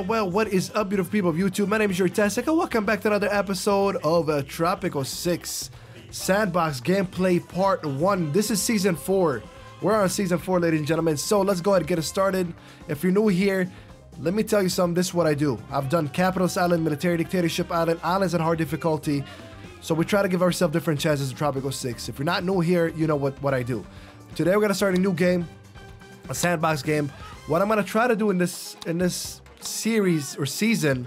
Well, well, what is up, beautiful people of YouTube? My name is Jerutastic, and welcome back to another episode of uh, Tropico 6 Sandbox Gameplay Part 1. This is Season 4. We're on Season 4, ladies and gentlemen, so let's go ahead and get it started. If you're new here, let me tell you something, this is what I do. I've done Capitalist Island, Military Dictatorship Island, Islands at hard difficulty, so we try to give ourselves different chances in Tropico 6. If you're not new here, you know what, what I do. Today we're going to start a new game, a sandbox game. What I'm going to try to do in this in this series or season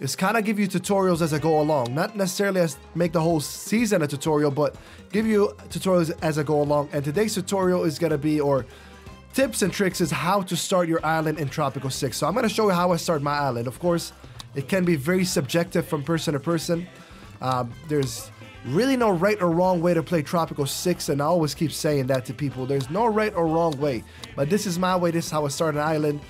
is kind of give you tutorials as I go along. Not necessarily as make the whole season a tutorial, but give you tutorials as I go along. And today's tutorial is to be, or tips and tricks is how to start your island in Tropico 6. So I'm to show you how I start my island. Of course, it can be very subjective from person to person. Um, there's really no right or wrong way to play Tropico 6, and I always keep saying that to people. There's no right or wrong way, but this is my way. This is how I start an island.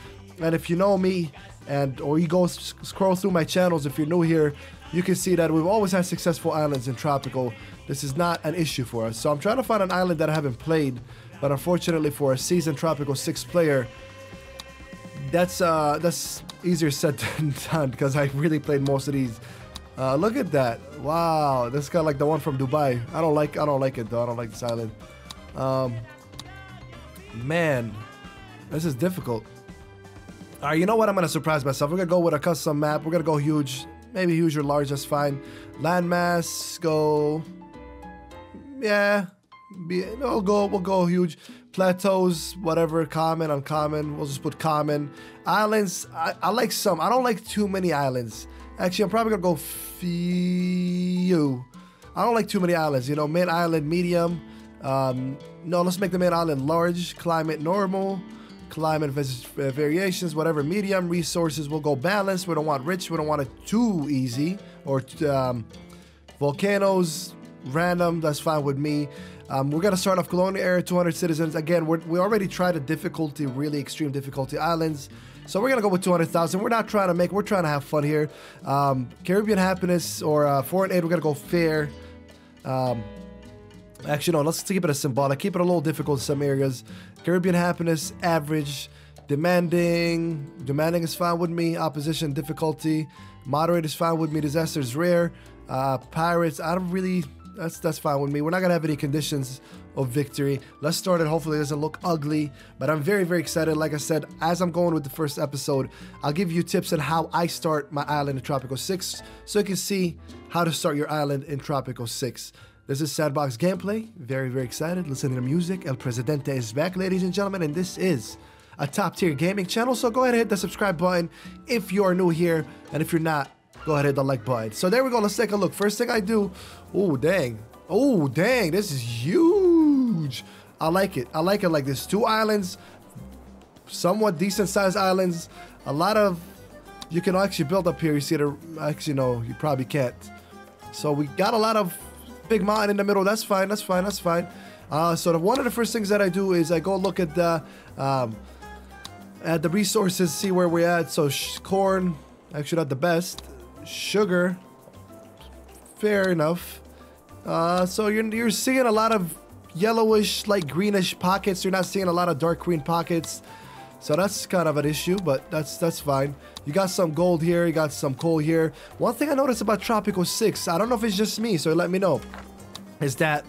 And if you know me, and or you go scroll through my channels, if you're new here, you can see that we've always had successful islands in Tropico This is not an issue for us. So I'm trying to find an island that I haven't played, but unfortunately for a seasoned Tropico 6 player, that's uh that's easier said than done because I really played most of these. Uh, look at that! Wow, this of like the one from Dubai. I don't like I don't like it though. I don't like this island. Um, man, this is difficult. All right, you know what? I'm gonna surprise myself. We're gonna go with a custom map. We're gonna go huge, maybe huge or large. That's fine. Landmass, go. Yeah, we'll go. We'll go huge. Plateaus, whatever. Common, uncommon. We'll just put common. Islands. I, I like some. I don't like too many islands. Actually, I'm probably gonna go few. I don't like too many islands. You know, main island, medium. Um, no, let's make the main island large. Climate normal climate uh, variations, whatever medium resources will go balanced. We don't want rich. We don't want it too easy or um, volcanoes random. That's fine with me. Um, we're gonna start off colonial area, 200 citizens. Again, we already tried a difficulty, really extreme difficulty islands. So we're gonna go with 200,000. We're not trying to make. We're trying to have fun here. Um, Caribbean happiness or uh, foreign aid. We're gonna go fair. Um, Actually, no, let's keep it a symbolic. Keep it a little difficult in some areas. Caribbean happiness, average. Demanding. Demanding is fine with me. Opposition, difficulty. Moderate is fine with me. Disaster is rare. Uh, pirates, I don't really. That's that's fine with me. We're not gonna have any conditions of victory. Let's start it. Hopefully, it doesn't look ugly. But I'm very, very excited. Like I said, as I'm going with the first episode, I'll give you tips on how I start my island in Tropico 6 so you can see how to start your island in Tropico 6. This is Sandbox Gameplay. Very, very excited. Listen to the music. El Presidente is back, ladies and gentlemen, and this is a top tier gaming channel. So go ahead and hit the subscribe button if you are new here, and if you're not, go ahead and hit the like button. So there we go. Let's take a look. First thing I do. Oh, dang. Oh, dang. This is huge. I like it. I like it like this. Two islands, somewhat decent sized islands. A lot of. You can actually build up here. You see the. Actually, no, you probably can't. So we got a lot of big mountain in the middle. That's fine. That's fine. That's fine. Uh, so the, one of the first things that I do is I go look at the um, at the resources, see where we're at. So corn, actually not the best. Sugar, fair enough. Uh, so you're you're seeing a lot of yellowish, like greenish pockets. You're not seeing a lot of dark green pockets. So that's kind of an issue, but that's that's fine. You got some gold here, you got some coal here. One thing I noticed about Tropico 6, I don't know if it's just me, so let me know, is that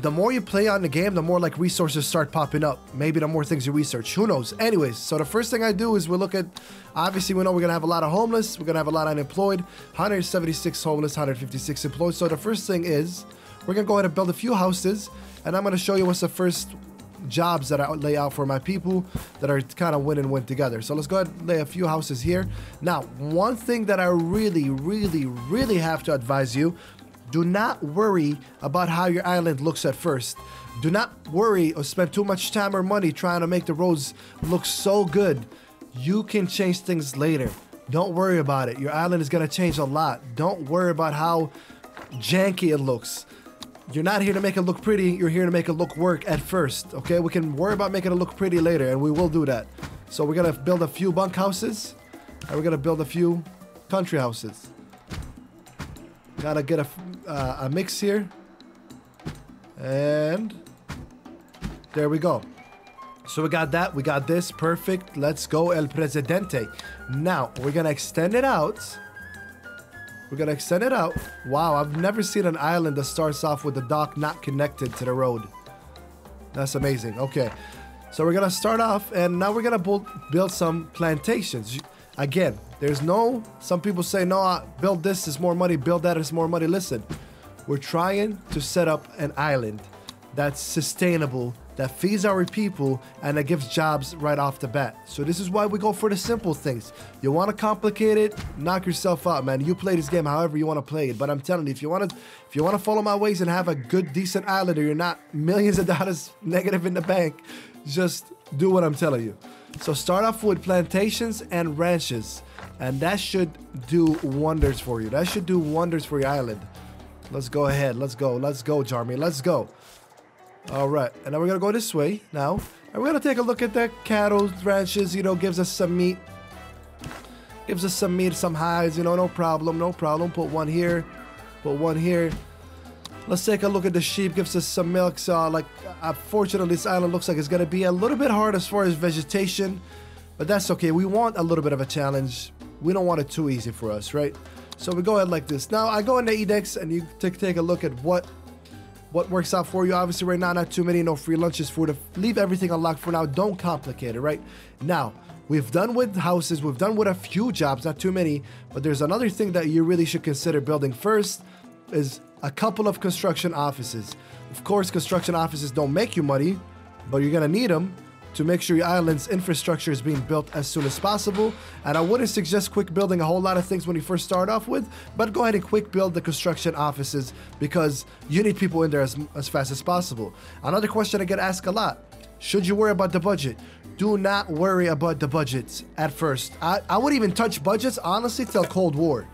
the more you play on the game, the more like resources start popping up. Maybe the more things you research. Who knows? Anyways, so the first thing I do is we look at obviously we know we're gonna have a lot of homeless, we're gonna have a lot of unemployed, 176 homeless, 156 employed. So the first thing is we're gonna go ahead and build a few houses, and I'm gonna show you what's the first jobs that I lay out for my people that are kind of win and win together. So let's go ahead and lay a few houses here. Now, one thing that I really, really, really have to advise you do not worry about how your island looks at first. Do not worry or spend too much time or money trying to make the roads look so good. You can change things later. Don't worry about it. Your island is going to change a lot. Don't worry about how janky it looks. You're not here to make it look pretty, you're here to make it look work at first, okay? We can worry about making it look pretty later, and we will do that. So we're gonna build a few bunk houses, and we're gonna build a few country houses. Gotta get a, uh, a mix here. And there we go. So we got that, we got this, perfect. Let's go, El Presidente. Now, we're gonna extend it out. We're gonna extend it out. Wow, I've never seen an island that starts off with the dock not connected to the road. That's amazing. Okay, so we're gonna start off, and now we're gonna build, build some plantations. Again, there's no, some people say, no, uh, build this is more money, build that is more money. Listen, we're trying to set up an island that's sustainable that feeds our people and that gives jobs right off the bat. So this is why we go for the simple things. You want to complicate it, knock yourself out, man. You play this game however you want to play it. But I'm telling you, if you want to, if you want to follow my ways and have a good, decent island, or you're not millions of dollars negative in the bank, just do what I'm telling you. So start off with plantations and ranches, and that should do wonders for you. That should do wonders for your island. Let's go ahead. Let's go. Let's go, Jarmy. Let's go. All right, and now we're gonna go this way now, and we're gonna take a look at the cattle ranches. You know, gives us some meat, gives us some meat, some hides. You know, no problem, no problem. Put one here, put one here. Let's take a look at the sheep. Gives us some milk. So, uh, like, uh, unfortunately, this island looks like it's gonna be a little bit hard as far as vegetation, but that's okay. We want a little bit of a challenge. We don't want it too easy for us, right? So we go ahead like this. Now I go into Edicts and you take take a look at what what works out for you. Obviously, right now, not too many, no free lunches, for food. Leave everything unlocked for now. Don't complicate it, right? Now, we've done with houses, we've done with a few jobs, not too many, but there's another thing that you really should consider building first is a couple of construction offices. Of course, construction offices don't make you money, but you're gonna need them to make sure your island's infrastructure is being built as soon as possible. And I wouldn't suggest quick building a whole lot of things when you first start off with, but go ahead and quick build the construction offices because you need people in there as, as fast as possible. Another question I get asked a lot should you worry about the budget? Do not worry about the budgets at first. I, I wouldn't even touch budgets, honestly, till Cold War.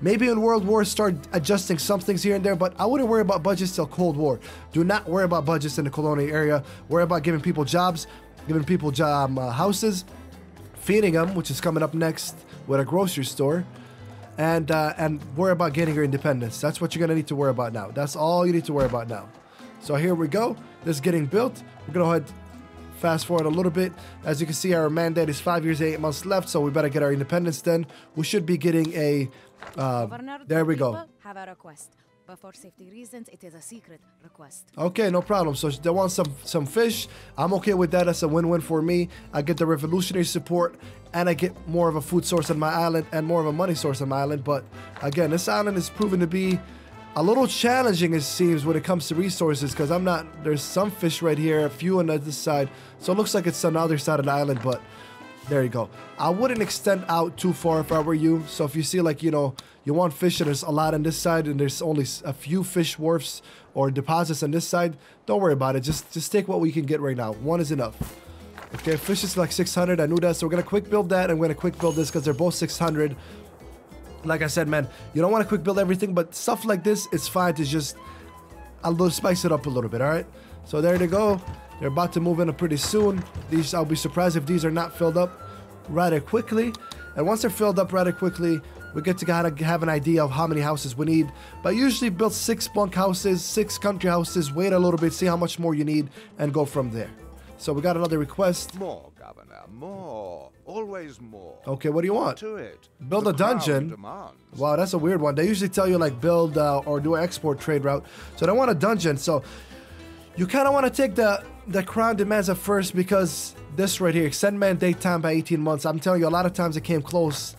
Maybe in World War start adjusting some things here and there, but I wouldn't worry about budgets till Cold War. Do not worry about budgets in the colonial area. Worry about giving people jobs giving people job uh, houses, feeding them, which is coming up next with a grocery store, and uh, and worry about getting your independence. That's what you're gonna need to worry about now. That's all you need to worry about now. So here we go. This is getting built. We're gonna go ahead fast forward a little bit. As you can see, our mandate is five years, eight months left, so we better get our independence then. We should be getting a. Uh, there we go. Have a request. But for safety reasons, it is a secret request. Okay, no problem. So they want some some fish. I'm okay with that. That's a win-win for me. I get the revolutionary support, and I get more of a food source on my island and more of a money source on my island. But again, this island is proven to be a little challenging, it seems, when it comes to resources. Because I'm not. There's some fish right here, a few on this side. So it looks like it's on the other side of the island, but. There you go. I wouldn't extend out too far if I were you. So if you see like, you know, you want fish and there's a lot on this side and there's only a few fish wharfs or deposits on this side, don't worry about it. Just just take what we can get right now. One is enough. Okay, fish is like 600. I knew that. So we're going to quick build that. I'm going to quick build this because they're both 600. Like I said, man, you don't want to quick build everything, but stuff like this, it's fine to just a little spice it up a little bit, all right? So there they go. They're about to move in pretty soon. These I'll be surprised if these are not filled up rather quickly. And once they're filled up rather quickly, we get to kind of have an idea of how many houses we need. But usually build six bunk houses, six country houses, wait a little bit, see how much more you need, and go from there. So we got another request. More, Governor, more. Always more. Okay, what do you want? To it. Build The a dungeon. demands. Wow, that's a weird one. They usually tell you like build uh, or do an export trade route. So they want a dungeon. So you kind of want to take the the crown demands at first because this right here, extend mandate time by 18 months. I'm telling you, a lot of times it came close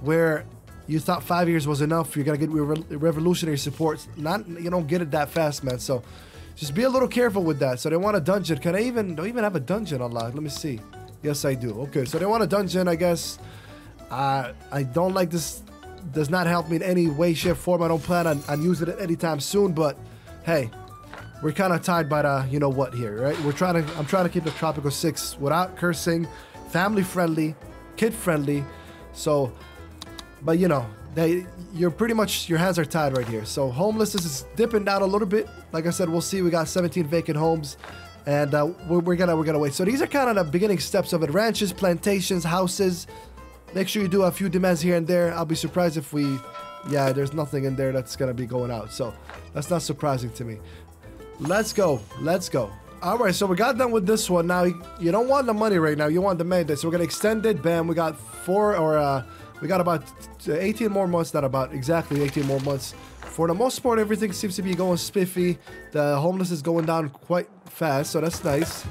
where you thought five years was enough. You're gonna get re- revolutionary support. Not you don't get it that fast, man. So just be a little careful with that. So they want a dungeon. Can I even don't even have a dungeon unlocked? Let me see. Yes, I do. Okay, so they want a dungeon. I guess. Uh, I don't like this. Does not help me in any way, shape, form. I don't plan on, on using it anytime soon. But hey, we're kind of tied by the you know what here, right? We're trying to. I'm trying to keep the Tropico Six without cursing, family friendly, kid friendly. So, but you know, they you're pretty much your hands are tied right here. So homelessness is dipping down a little bit. Like I said, we'll see. We got 17 vacant homes, and uh, we're, we're gonna we're gonna wait. So these are kind of the beginning steps of it: ranches, plantations, houses. Make sure you do a few demands here and there. I'll be surprised if we, yeah, there's nothing in there that's gonna be going out. So that's not surprising to me. Let's go. Let's go. All right, so we got done with this one. Now you don't want the money right now. You want the mandate. So we're gonna extend it. Bam. We got four or uh, we got about 18 more months. Not about exactly 18 more months. For the most part, everything seems to be going spiffy. The homeless is going down quite fast, so that's nice.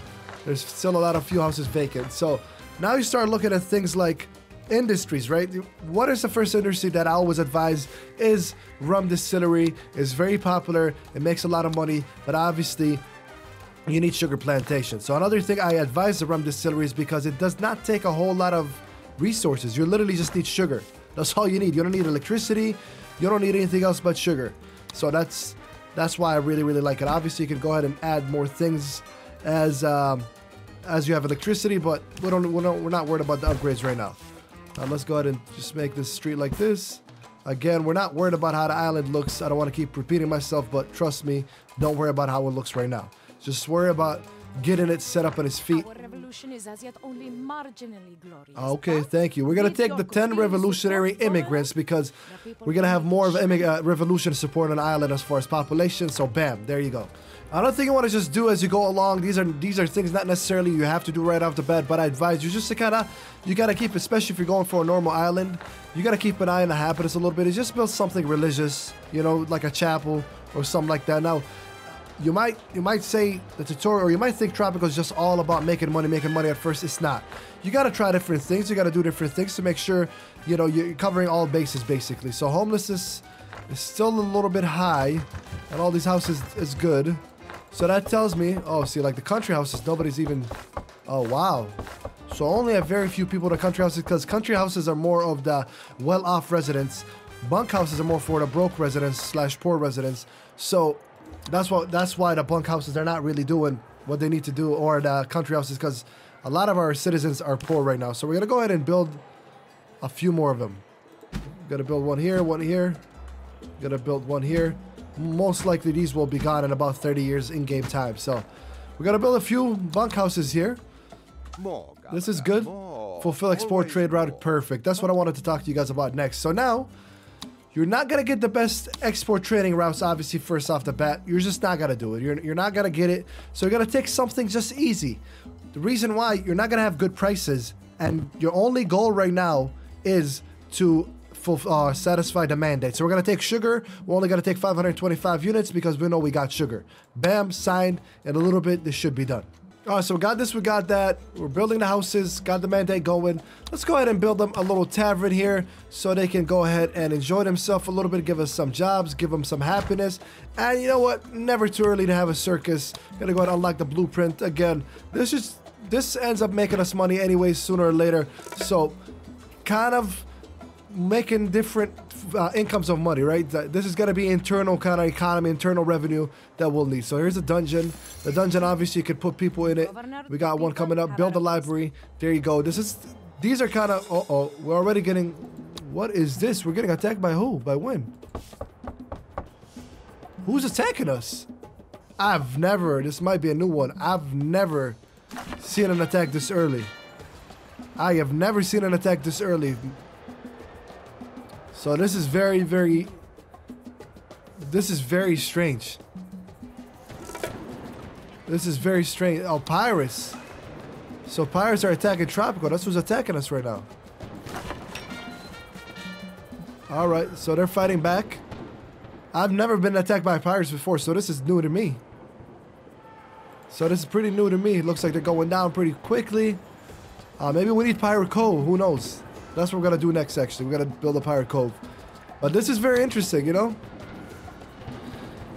There's still a lot of few houses vacant. So now you start looking at things like industries, right? What is the first industry that I always advise is rum distillery. is very popular. It makes a lot of money, but obviously you need sugar plantation. So another thing I advise the rum distillery is because it does not take a whole lot of resources. You literally just need sugar. That's all you need. You don't need electricity. You don't need anything else but sugar. So that's that's why I really really like it. Obviously, you can go ahead and add more things as um, as you have electricity, but we don't we're not, we're not worried about the upgrades right now. Now. Let's go ahead and just make this street like this. Again, we're not worried about how the island looks. I don't want to keep repeating myself, but trust me, don't worry about how it looks right now. Just worry about getting it set up on his feet. Our revolution is as yet only marginally glorious. Okay, thank you. We're gonna take the 10 revolutionary immigrants because we're gonna have more of uh, revolution support on the island as far as population. So bam, there you go. Another thing you want to just do as you go along. These are these are things not necessarily you have to do right off the bat, but I advise you just to kind of you gotta keep, especially if you're going for a normal island, you gotta keep an eye on the happiness a little bit. It's just build something religious, you know, like a chapel or something like that. Now you might you might say the tutorial or you might think Tropico is just all about making money making money at first it's not you got to try different things you got to do different things to make sure you know you're covering all bases basically so homelessness is still a little bit high and all these houses is good so that tells me oh see like the country houses nobody's even oh wow. So only a very few people the country houses because country houses are more of the well-off residents. Bunk houses are more for the broke residents slash poor residents. So that's what that's why the bunk houses they're not really doing what they need to do or the country houses because a lot of our citizens are poor right now. So we're gonna go ahead and build a few more of them. Gonna build one here one here. Gonna build one here most likely these will be gone in about 30 years in game time so we're gonna build a few bunkhouses here this is good fulfill export trade route perfect that's what i wanted to talk to you guys about next so now you're not gonna get the best export trading routes, obviously, first off the bat. You're just not gonna do it. You're, you're not gonna get it. So you're gonna take something just easy. The reason why you're not gonna have good prices, and your only goal right now is to uh, satisfy the mandate. So we're gonna take sugar. We're only gonna take 525 units because we know we got sugar. Bam, signed. In a little bit, this should be done. All right, so we got this, we got that. We're building the houses, got the mandate going. Let's go ahead and build them a little tavern here so they can go ahead and enjoy themselves a little bit, give us some jobs, give them some happiness. And you know what? Never too early to have a circus. Gonna go ahead and unlock the blueprint again. This is this ends up making us money anyway sooner or later. So kind of making different uh, incomes of money, right? This is going to be internal kind of economy, internal revenue that we'll need. So here's a dungeon. The dungeon, obviously, you could put people in it. We got one coming up. Build a library. There you go. This is. These are kind of. Oh, oh, we're already getting. What is this? We're getting attacked by who? By when? Who's attacking us? I've never. This might be a new one. I've never seen an attack this early. I have never seen an attack this early. So this is very, very. This is very strange. This is very strange. Oh, pirates. So pirates are attacking Tropico. That's who's attacking us right now. All right, so they're fighting back. I've never been attacked by pirates before, so this is new to me. So this is pretty new to me. It looks like they're going down pretty quickly. Uh, maybe we need Pirate Cove. Who knows? That's what we're gonna do next. Actually, we're gonna build a Pirate Cove. But this is very interesting, you know.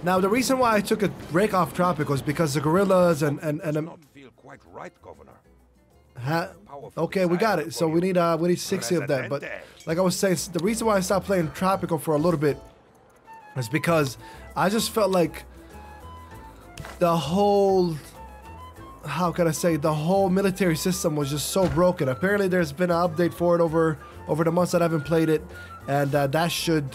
Now the reason why I took a break off Tropico is because the guerrillas and and and um, not feel quite right, Governor. ha- okay, we got it. So we need uh we need sixty of that. But like I was saying, the reason why I stopped playing Tropico for a little bit is because I just felt like the whole how can I say the whole military system was just so broken. Apparently, there's been an update for it over over the months that I haven't played it, and uh, that should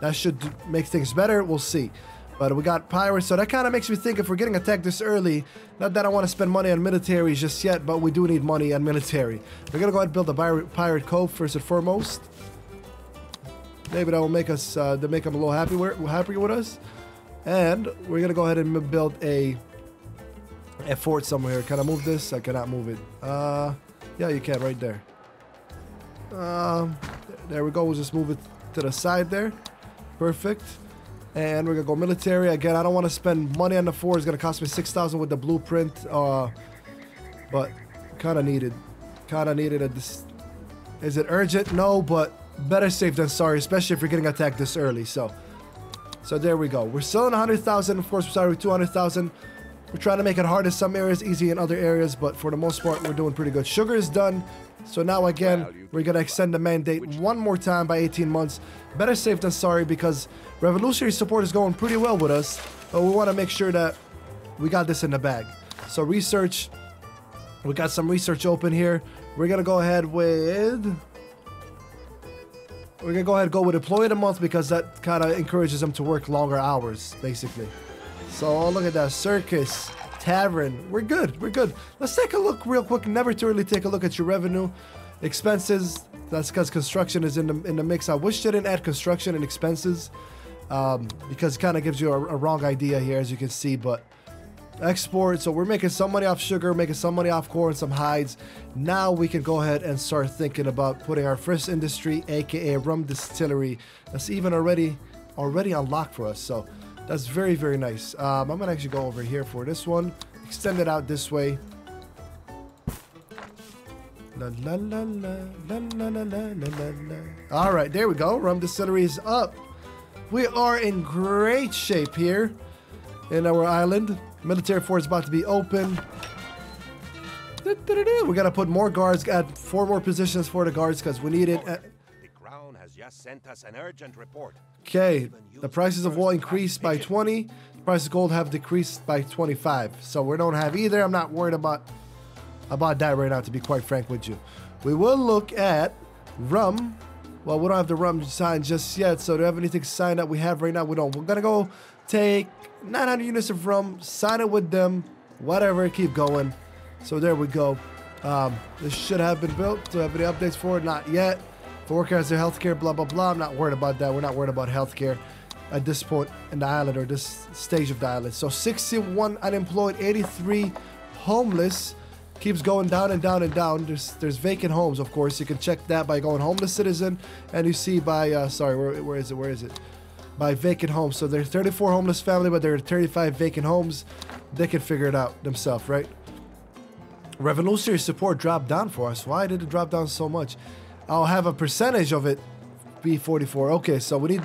that should make things better. We'll see. But we got pirates, so that kind of makes me think if we're getting attacked this early, not that I want to spend money on military just yet, but we do need money on military. We're gonna go ahead and build a pirate, cove first and foremost. Maybe that will make us uh, make them a little happy happy with us. And we're gonna go ahead and build a a fort somewhere. Can I move this? I cannot move it. Uh, yeah, you can right there. Um, there we go. We'll just move it to the side there. Perfect. And we're gonna go military again. I don't want to spend money on the fort. It's gonna cost me six thousand with the blueprint. Uh, but kind of needed. Kind of needed at this. Is it urgent? No, but better safe than sorry, especially if you're getting attacked this early. So, so there we go. We're still in 100,000. Of course, we're sorry, 200,000. We're trying to make it hard in some areas, easy in other areas, but for the most part, we're doing pretty good. Sugar is done. So now again, we're gonna extend the mandate one more time by 18 months. Better safe than sorry because revolutionary support is going pretty well with us, but we want to make sure that we got this in the bag. So research, we got some research open here. We're gonna go ahead with. We're gonna go ahead and go with employee the month because that kind of encourages them to work longer hours, basically. So look at that circus, tavern. We're good. We're good. Let's take a look real quick. Never to really take a look at your revenue, expenses. That's because construction is in the in the mix. I wish they didn't add construction and expenses um, because it kind of gives you a, a wrong idea here, as you can see. But export. So we're making some money off sugar, making some money off corn, some hides. Now we can go ahead and start thinking about putting our first industry, aka rum distillery. That's even already already unlocked for us. So that's very, very nice. Um, I'm going to actually go over here for this one. Extend it out this way. La, la, la, All right, there we go. Rum Distillery is up. We are in great shape here in our island. Military fort is about to be open. We gotta put more guards, add four more positions for the guards because we need it. The Crown has just sent us an urgent report Okay, the prices of wool increased by 20. The prices of gold have decreased by 25. So we don't have either. I'm not worried about about that right now, to be quite frank with you. We will look at rum. Well, we don't have the rum signed just yet, so do we have anything signed that we have right now? We don't. We're gonna go take 900 units of rum, sign it with them, whatever, keep going. So there we go. Um, this should have been built. Do we have any updates for it? Not yet. For workers and healthcare, blah blah blah. I'm not worried about that. We're not worried about healthcare at this point in the island or this stage of the island. So 61 unemployed, 83 homeless. Keeps going down and down and down. There's there's vacant homes, of course. You can check that by going homeless citizen, and you see by uh, sorry, where, where is it? Where is it? By vacant homes. So there's 34 homeless family, but there are 35 vacant homes. They can figure it out themselves, right? Revolutionary support dropped down for us. Why did it drop down so much? I'll have a percentage of it be 44. Okay, so we need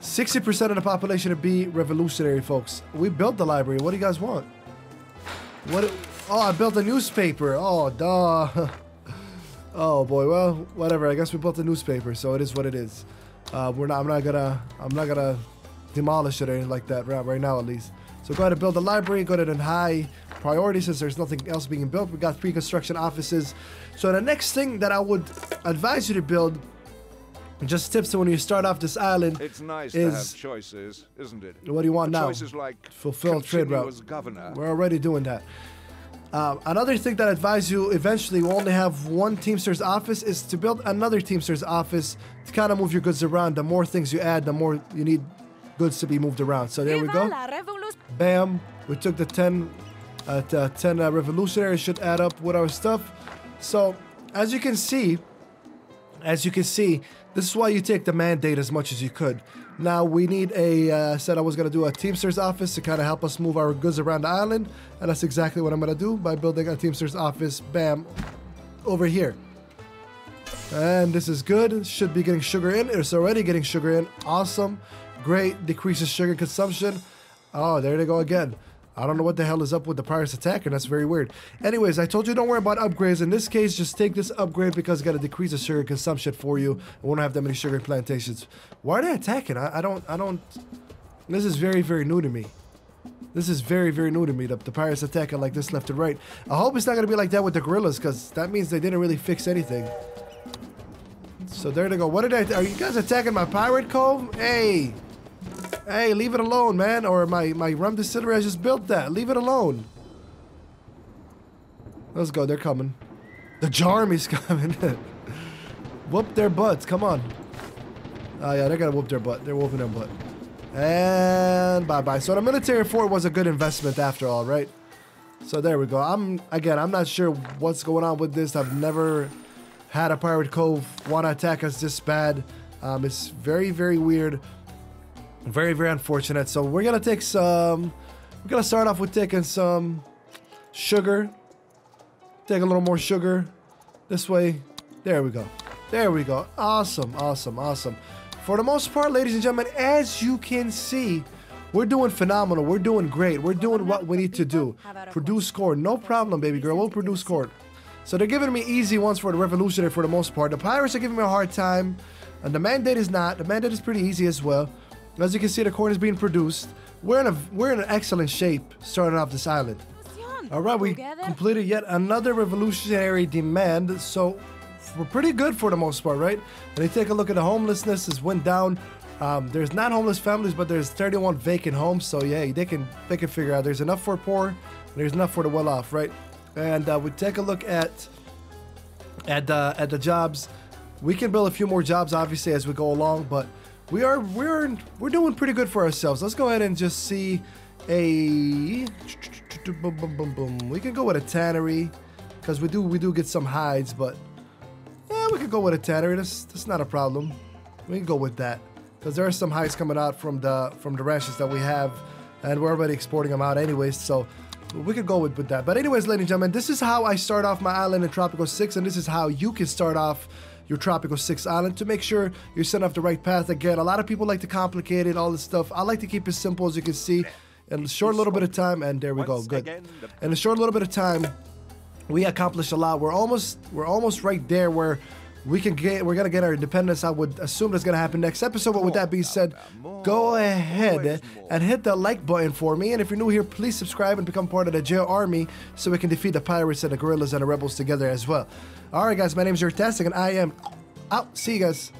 60% of the population to be revolutionary, folks. We built the library. What do you guys want? What? Oh, I built a newspaper. Oh, duh. oh boy. Well, whatever. I guess we built a newspaper, so it is what it is. Uh, we're not. I'm not gonna. I'm not gonna demolish it or anything like that right, right now, at least. So go ahead and build a library. Go ahead and high priority since there's nothing else being built. We got pre-construction offices. So the next thing that I would advise you to build, just tips to when you start off this island, It's nice is to have choices, isn't it? what do you want now? Choices like Fulfill trade continue route. governor. We're already doing that. Uh, another thing that I advise you eventually we only have one Teamsters office is to build another Teamsters office to kind of move your goods around. The more things you add, the more you need goods to be moved around. So there we go. Bam. We took the 10, uh, t- uh, 10 uh, revolutionaries should add up with our stuff. So as you can see, as you can see, this is why you take the mandate as much as you could. Now we need a, uh, said I was gonna do a Teamsters office to kind of help us move our goods around the island. And that's exactly what I'm gonna do by building a Teamsters office, bam, over here. And this is good. Should be getting sugar in. It's already getting sugar in. Awesome. Great. Decreases sugar consumption. Oh, there they go again. I don't know what the hell is up with the pirates attacking. That's very weird. Anyways, I told you don't worry about upgrades. In this case, just take this upgrade because it's going to decrease the sugar consumption for you. We won't have that many sugar plantations. Why are they attacking? I, I don't, I don't. This is very, very new to me. This is very, very new to me. The, the pirates attacking like this left and right. I hope it's not going to be like that with the guerrillas because that means they didn't really fix anything. So there they go. What did I? Are you guys attacking my pirate cove? Hey, hey, leave it alone, man. Or my my rum distillery. I just built that. Leave it alone. Let's go. They're coming. The Jarmy's coming. whoop their butts. Come on. Oh yeah, they're gonna whoop their butt. They're whooping their butt. And bye bye. So the military fort was a good investment after all, right? So there we go. I'm again. I'm not sure what's going on with this. I've never had a pirate cove want to attack us this bad. Um, it's very very weird. Very very unfortunate. So we're gonna take some. We're gonna start off with taking some sugar. Take a little more sugar. This way. There we go. There we go. Awesome, awesome, awesome. For the most part, ladies and gentlemen, as you can see, we're doing phenomenal. We're doing great. We're doing what we need to do. Produce core. No problem, baby girl. We'll produce core. So they're giving me easy ones for the revolutionary for the most part. The pirates are giving me a hard time. And the mandate is not. The mandate is pretty easy as well. As you can see, the corn is being produced. We're in a we're in an excellent shape starting off this island. All right, we completed yet another revolutionary demand. So we're pretty good for the most part, right? And you take a look at the homelessness has went down. Um, there's not homeless families, but there's 31 vacant homes. So yeah, they can they can figure out there's enough for poor, there's enough for the well-off, right? And uh, we take a look at at the at the jobs. We can build a few more jobs, obviously, as we go along, but we are we're we're doing pretty good for ourselves. Let's go ahead and just see a. We can go with a tannery because we do we do get some hides, but yeah, we could go with a tannery. That's that's not a problem. We can go with that because there are some hides coming out from the from the ranches that we have, and we're already exporting them out anyways. So we could go with, with that. But anyways, ladies and gentlemen, this is how I start off my island in Tropico 6, and this is how you can start off your Tropico 6 island to make sure you're set off the right path. Again, a lot of people like to complicate it, all this stuff. I like to keep it simple, as you can see. In a short little bit of time, and there we go, good. In a short little bit of time, we accomplished a lot. We're almost we're almost right there where we can get we're gonna get our independence. I would assume that's gonna happen next episode. But with that being said, go ahead and hit the like button for me. And if you're new here, please subscribe and become part of the jail army so we can defeat the pirates and the guerrillas and the rebels together as well. All right, guys, my name is Jerutastic, and I am out. See you guys.